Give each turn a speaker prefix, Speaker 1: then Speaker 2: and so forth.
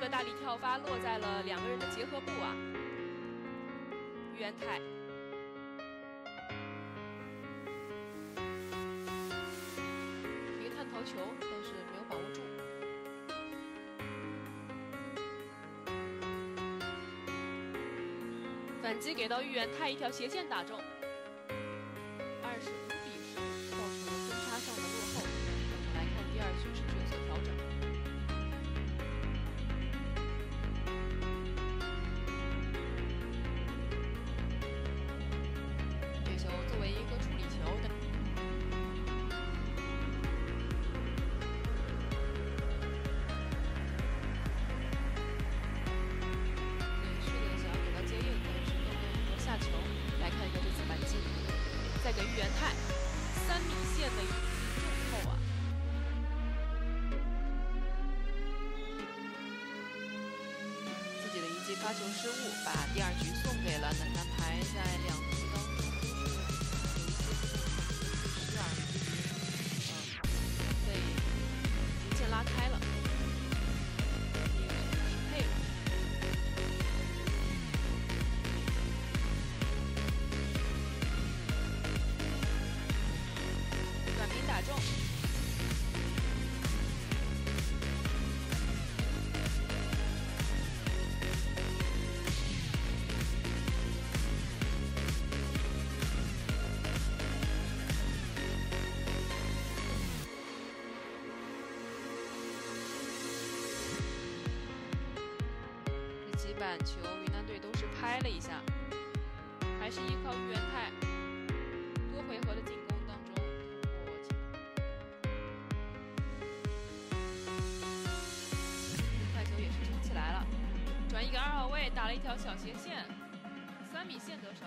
Speaker 1: 个大力跳发落在了两个人的结合部啊，喻元泰。一个探头球，但是没有把握住。反击给到玉元泰，一条斜线打中。元泰三米线的一次重扣啊。自己的一记发球失误把第二局送给了男单排在两击板球，云南队都是拍了一下，还是依靠于元泰多回合的进攻当中快球也是冲起来了，转移给二号位，打了一条小斜线，三米线得手。